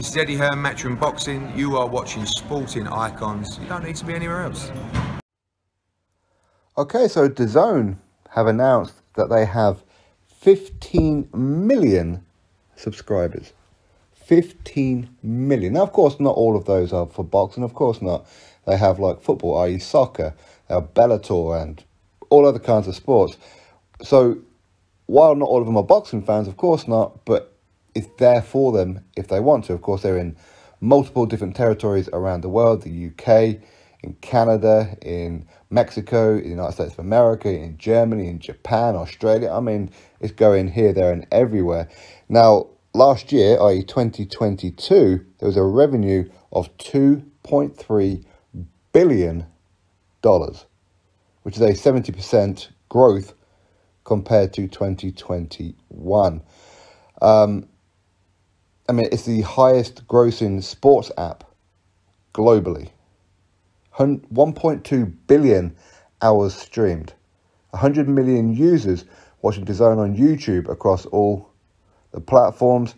This is Eddie Hearn, Matchroom Boxing. You are watching Sporting Icons. You don't need to be anywhere else. Okay, so DAZN have announced that they have 15 million subscribers. 15 million. Now, of course, not all of those are for boxing. Of course not. They have like football, i.e. soccer, have Bellator and all other kinds of sports. So while not all of them are boxing fans, of course not, but it's there for them if they want to. Of course, they're in multiple different territories around the world, the UK, in Canada, in Mexico, in the United States of America, in Germany, in Japan, Australia. I mean, it's going here, there, and everywhere. Now, last year, i.e., 2022, there was a revenue of $2.3 billion, which is a 70% growth compared to 2021. Um, I mean, it's the highest grossing sports app globally. 1.2 billion hours streamed. 100 million users watching DAZN on YouTube across all the platforms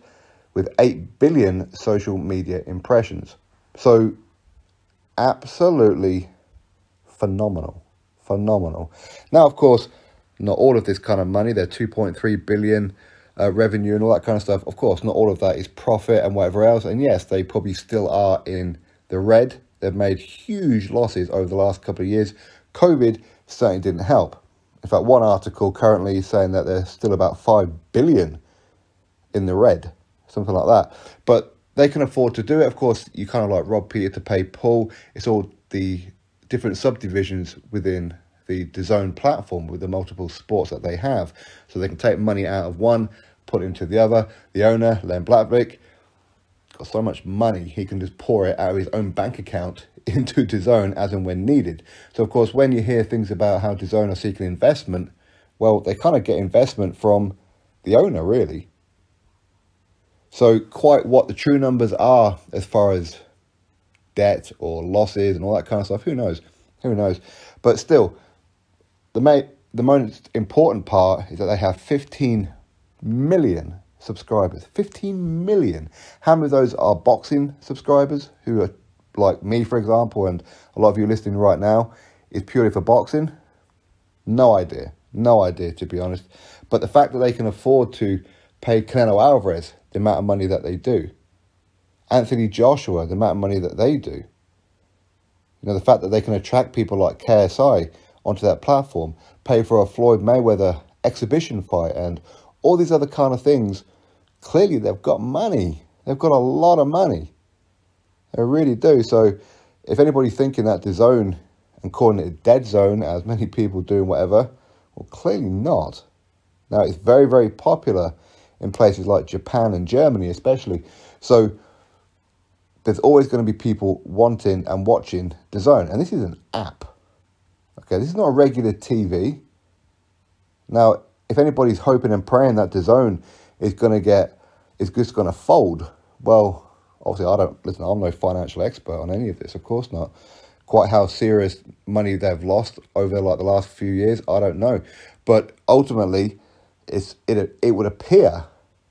with 8 billion social media impressions. So, absolutely phenomenal. Phenomenal. Now, of course, not all of this kind of money, they're 2.3 billion uh, revenue and all that kind of stuff. Of course, not all of that is profit and whatever else. And yes, they probably still are in the red. They've made huge losses over the last couple of years. COVID certainly didn't help. In fact, one article currently is saying that they're still about 5 billion in the red, something like that. But they can afford to do it. Of course, you kind of like rob Peter to pay Paul. It's all the different subdivisions within the DAZN platform with the multiple sports that they have. So they can take money out of one, put it into the other. The owner, Len Blackvick, got so much money, he can just pour it out of his own bank account into DAZN as and when needed. So, of course, when you hear things about how DAZN are seeking investment, well, they kind of get investment from the owner, really. So, quite what the true numbers are as far as debt or losses and all that kind of stuff, who knows? Who knows? But still, the, main, the most important part is that they have 15 million subscribers. 15 million. How many of those are boxing subscribers who are like me, for example, and a lot of you listening right now is purely for boxing? No idea. No idea, to be honest. But the fact that they can afford to pay Canelo Alvarez the amount of money that they do, Anthony Joshua, the amount of money that they do, you know, the fact that they can attract people like KSI onto that platform, pay for a Floyd Mayweather exhibition fight, and all these other kind of things. Clearly, they've got money. They've got a lot of money. They really do. So, if anybody's thinking that DAZN and calling it a dead zone, as many people do and whatever, well, clearly not. Now, it's very, very popular in places like Japan and Germany, especially. So, there's always going to be people wanting and watching DAZN. And this is an app. Okay, this is not a regular TV. Now, if anybody's hoping and praying that DAZN is going to get, is just going to fold, well, obviously I don't, listen, I'm no financial expert on any of this, of course not. Quite how serious money they've lost over like the last few years, I don't know. But ultimately, it's, it, it would appear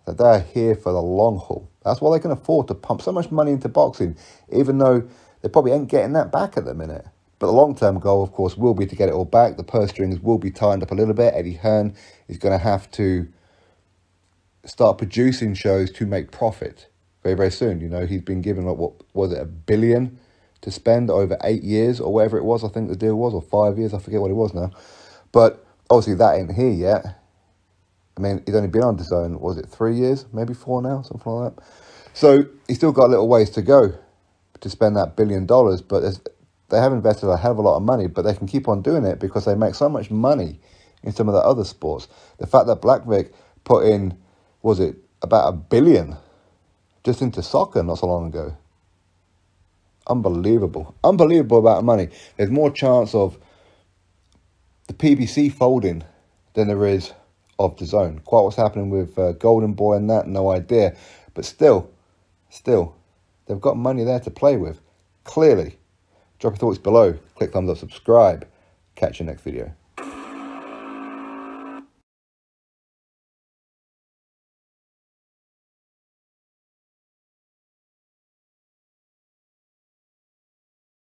that they're here for the long haul. That's why they can afford to pump so much money into boxing, even though they probably ain't getting that back at the minute. But the long term goal, of course, will be to get it all back. The purse strings will be tightened up a little bit. Eddie Hearn is going to have to start producing shows to make profit very, very soon. You know, he's been given, like, what was it, a billion to spend over eight years or whatever it was, I think the deal was, or five years, I forget what it was now. But obviously, that ain't here yet. I mean, he's only been on his own, was it three years, maybe four now, something like that. So he's still got a little ways to go to spend that billion dollars, but they have invested a hell of a lot of money, but they can keep on doing it because they make so much money in some of the other sports. The fact that Blackvick put in, was it about a billion just into soccer not so long ago? Unbelievable. Unbelievable amount of money. There's more chance of the PBC folding than there is of the zone. Quite what's happening with uh, Golden Boy and that, no idea. But still, still, they've got money there to play with. Clearly. Drop your thoughts below. Click thumbs up, subscribe. Catch you next video.